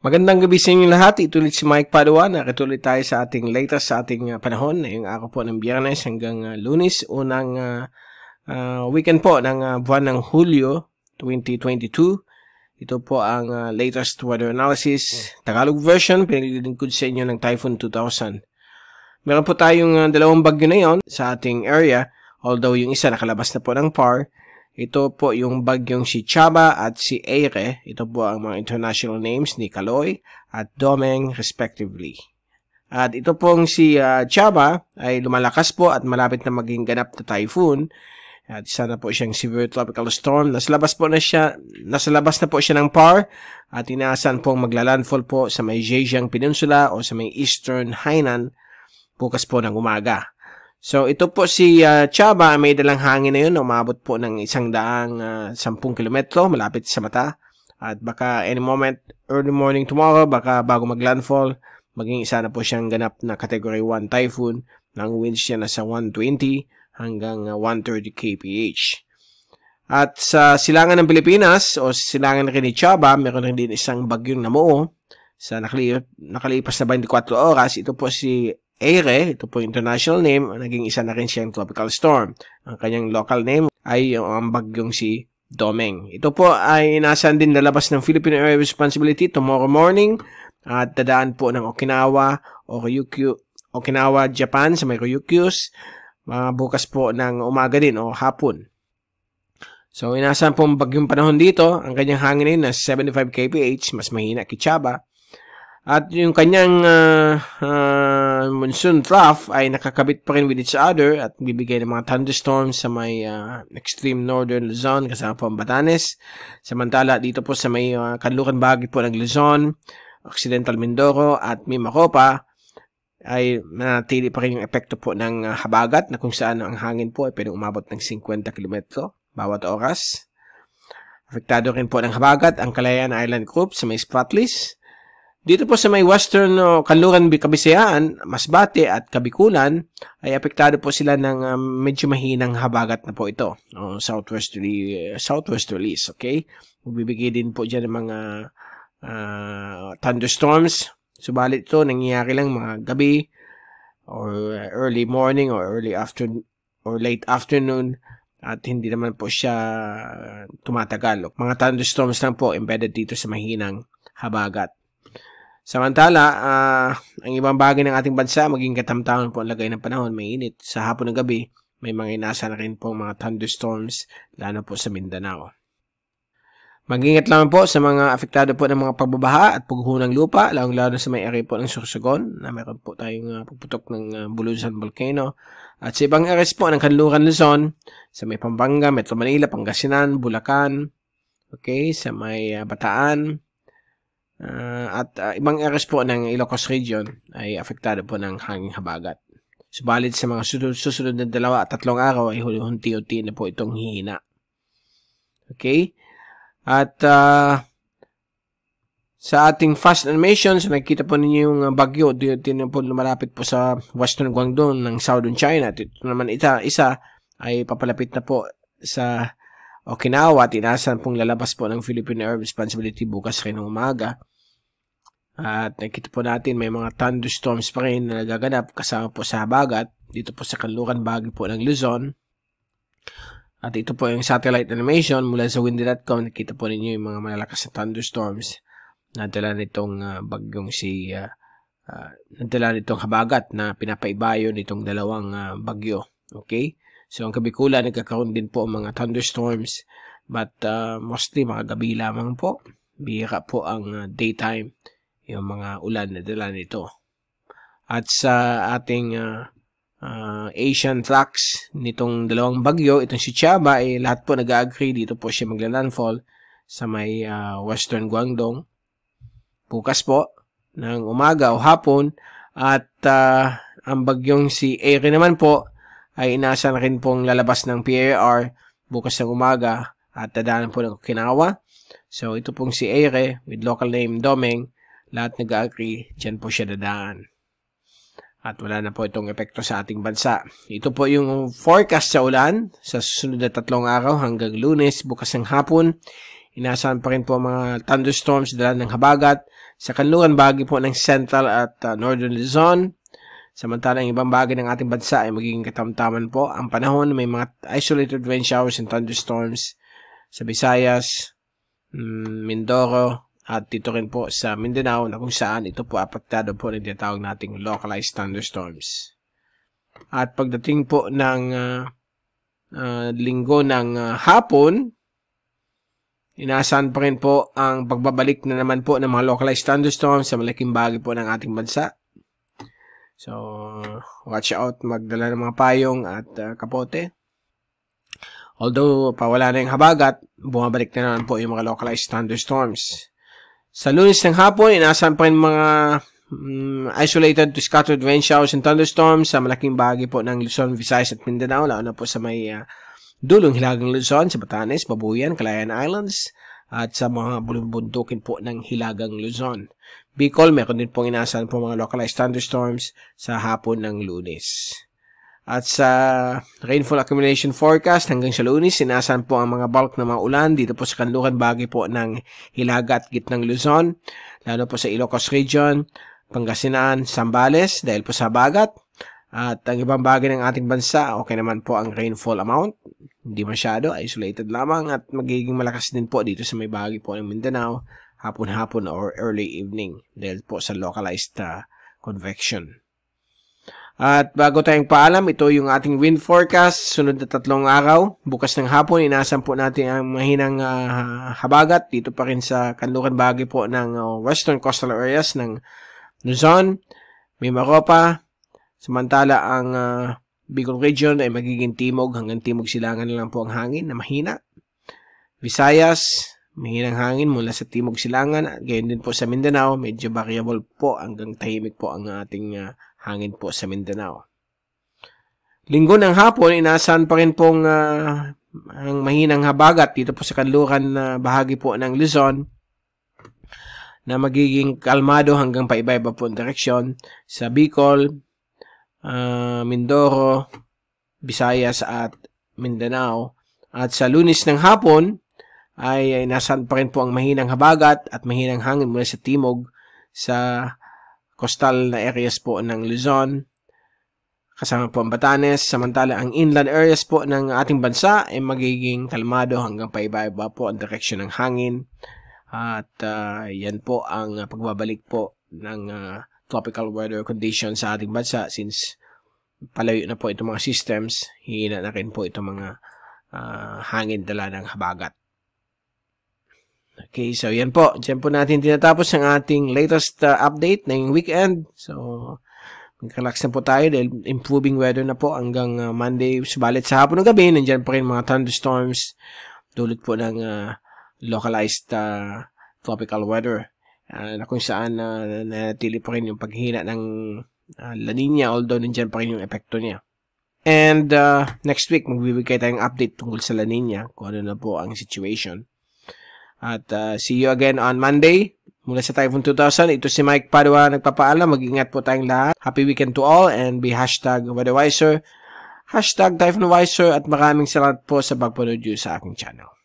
Magandang gabi sa inyo lahat. Ito ulit si Mike Padua. Nakatuloy tayo sa ating latest sa ating uh, panahon. Ngayong araw po ng biyernes hanggang uh, lunes. Unang uh, uh, weekend po ng uh, buwan ng Hulyo 2022. Ito po ang uh, latest weather analysis. Tagalog version, pinaglilingkod sa inyo ng Typhoon 2000. Meron po tayong uh, dalawang bagyo na yon sa ating area. Although yung isa nakalabas na po ng PAR, ito po yung bagyong si Chaba at si Eire. Ito po ang mga international names ni Kaloy at Domeng respectively. At ito pong si uh, Chaba ay lumalakas po at malapit na maging ganap na typhoon. At isa na po siyang severe tropical storm. Nasa labas po na siya, nasa labas na po siya ng PAR at inaasahan pong maglalandfall po sa may Zhejiang Peninsula o sa may Eastern Hainan bukas po ng umaga. So, ito po si uh, Chaba, may dalang hangin na yun, umabot po ng isang daang uh, 10 kilometro, malapit sa mata. At baka any moment, early morning tomorrow, baka bago maglandfall, maging isa na po siyang ganap na Category 1 typhoon. Nang winds niya na sa 120 hanggang uh, 130 kph. At sa silangan ng Pilipinas, o silangan rin ni Chaba, meron rin din isang bagyong namuo sa nakalipas na 24 oras. Ito po si Aire, ito po international name, naging isa na rin siyang tropical storm. Ang kanyang local name ay ang bagyong si Domeng. Ito po ay inasan din lalabas ng Philippine Area Responsibility tomorrow morning at dadaan po ng Okinawa o Ryukyu, Okinawa, Japan sa may Ryukyus uh, bukas po ng umaga din o hapon. So, inasan pong bagyong panahon dito. Ang kanyang hangin na 75 kph, mas mahina kichaba. At yung kanyang uh, uh, monsoon trough ay nakakabit pa rin with each other at bibigay ng mga thunderstorms sa may uh, extreme northern Luzon kasama po ang Batanes. Samantala dito po sa may uh, kanlukan bahagi po ng Luzon, Occidental Mindoro at Mimacopa ay manatili pa rin yung epekto po ng uh, habagat na kung saan ang hangin po ay pwedeng umabot ng 50 km bawat oras. Apektado rin po ng habagat ang Calayan Island Group sa may Spratlys dito po sa may western no, Kanluran Kabisayaan, Masbate at Kabikulan ay apektado po sila ng um, medyo mahinang habagat na po ito. Uh, southwesterly, uh, okay? Magbibigay din po dyan ng mga uh, thunderstorms. Subalit ito, nangyayari lang mga gabi or early morning or early afternoon or late afternoon at hindi naman po siya tumatagal. Mga thunderstorms lang po embedded dito sa mahinang habagat. Samantala, uh, ang ibang bagay ng ating bansa, maging katamtaman po ang lagay ng panahon, may init. Sa hapon ng gabi, may mga inasa na rin po mga thunderstorms, lalo po sa Mindanao. Mag-ingat lang po sa mga apektado po ng mga pagbabaha at pagguho ng lupa, lalong-lalo sa may area po ng Sursogon, na meron po tayong uh, pagputok ng uh, Bulusan Volcano. At sa ibang areas po ng Kanluran Luzon, sa may Pampanga, Metro Manila, Pangasinan, Bulacan, okay, sa may uh, Bataan, Uh, at uh, ibang areas po ng Ilocos Region ay apektado po ng hanging habagat. Subalit sa mga susunod, na dalawa at tatlong araw ay hunti-unti na po itong hihina. Okay? At uh, sa ating fast animations, nakikita po ninyo yung bagyo. Dito po lumalapit po sa Western Guangdong ng Southern China. At ito naman ita, isa ay papalapit na po sa Okinawa. Tinasan pong lalabas po ng Philippine Air Responsibility bukas rin ng umaga. At nakita po natin may mga thunderstorms pa rin na nagaganap kasama po sa habagat dito po sa kanlukan bagi po ng Luzon. At ito po yung satellite animation mula sa windy.com. Nakita po ninyo yung mga malalakas na thunderstorms na dala nitong uh, bagyong si uh, uh, nadala nitong habagat na pinapaibayo nitong dalawang uh, bagyo. Okay? So, ang Kabikulan, nagkakaroon din po ang mga thunderstorms but uh, mostly mga gabi lamang po. Bihira po ang uh, daytime yung mga ulan na dala nito. At sa ating uh, uh, Asian tracks nitong dalawang bagyo, itong si Chaba, ay eh, lahat po nag-agree dito po siya magla-landfall sa may uh, Western Guangdong. Bukas po ng umaga o hapon at uh, ang bagyong si Eri naman po ay inaasahan rin pong lalabas ng PAR bukas ng umaga at dadaanan po ng Okinawa. So ito pong si Ere with local name Domeng lahat nag-agree, dyan po siya dadaan. At wala na po itong epekto sa ating bansa. Ito po yung forecast sa ulan sa susunod na tatlong araw hanggang lunes bukas ng hapon. Inasahan pa rin po mga thunderstorms dala ng habagat sa kanluran bahagi po ng central at uh, northern Luzon. Samantalang ibang bagay ng ating bansa ay magiging katamtaman po. Ang panahon may mga isolated rain showers and thunderstorms sa Visayas, mm, Mindoro, at dito rin po sa Mindanao na kung saan ito po apektado po ng tinatawag nating localized thunderstorms. At pagdating po ng uh, uh, linggo ng uh, hapon, inaasahan pa rin po ang pagbabalik na naman po ng mga localized thunderstorms sa malaking bagay po ng ating bansa. So, watch out, magdala ng mga payong at uh, kapote. Although, pawala na yung habagat, bumabalik na naman po yung mga localized thunderstorms. Sa lunes ng hapon, inaasahan pa rin mga um, isolated to scattered rain showers and thunderstorms sa malaking bahagi po ng Luzon, Visayas at Mindanao, lalo na po sa may uh, dulong hilagang Luzon, sa Batanes, Babuyan, Calayan Islands, at sa mga bulumbuntukin po ng hilagang Luzon. Bicol, meron din pong inaasahan po mga localized thunderstorms sa hapon ng lunes. At sa rainfall accumulation forecast hanggang sa lunes, sinasan po ang mga bulk ng mga ulan dito po sa kanlukan bagay po ng Hilaga at gitnang Luzon, lalo po sa Ilocos Region, Pangasinan, Sambales dahil po sa bagat. At ang ibang bagay ng ating bansa, okay naman po ang rainfall amount. Hindi masyado, isolated lamang at magiging malakas din po dito sa may bagay po ng Mindanao, hapon-hapon or early evening dahil po sa localized uh, convection. At bago tayong paalam, ito yung ating wind forecast. Sunod na tatlong araw. Bukas ng hapon, inaasahan po natin ang mahinang uh, habagat dito pa rin sa kanlukan bagay po ng uh, western coastal areas ng Luzon, Mimaropa. Samantala ang uh, Bicol region ay magiging timog hanggang timog silangan lang po ang hangin na mahina. Visayas, mahinang hangin mula sa timog silangan. Gayon din po sa Mindanao, medyo variable po hanggang tahimik po ang ating uh, hangin po sa Mindanao. Linggo ng hapon, inaasahan pa rin pong uh, ang mahinang habagat dito po sa kanluran na uh, bahagi po ng Luzon na magiging kalmado hanggang paiba-iba po ang direksyon sa Bicol, uh, Mindoro, Visayas at Mindanao. At sa lunis ng hapon ay, ay nasan pa rin po ang mahinang habagat at mahinang hangin mula sa timog sa coastal na areas po ng Luzon, kasama po ang Batanes, samantala ang inland areas po ng ating bansa ay magiging kalmado hanggang paiba-iba po ang direksyon ng hangin. At uh, yan po ang pagbabalik po ng uh, tropical weather conditions sa ating bansa since palayo na po itong mga systems, hihina na rin po itong mga uh, hangin dala ng habagat. Okay, so yan po. Diyan po natin tinatapos ang ating latest uh, update yung weekend. So, mag-relax na po tayo dahil improving weather na po hanggang uh, Monday. Subalit sa hapon ng gabi, nandiyan pa rin mga thunderstorms dulot po ng uh, localized uh, tropical weather uh, na kung saan uh, nanatili pa rin yung paghina ng uh, La Nina although nandiyan pa rin yung epekto niya. And uh, next week, magbibigay tayong update tungkol sa La Nina kung ano na po ang situation. At uh, see you again on Monday. Mula sa Typhoon 2000, ito si Mike Padua nagpapaalam. Mag-ingat po tayong lahat. Happy weekend to all and be hashtag weatherwiser, hashtag Typhoonwiser at maraming salamat po sa pagpanood sa aking channel.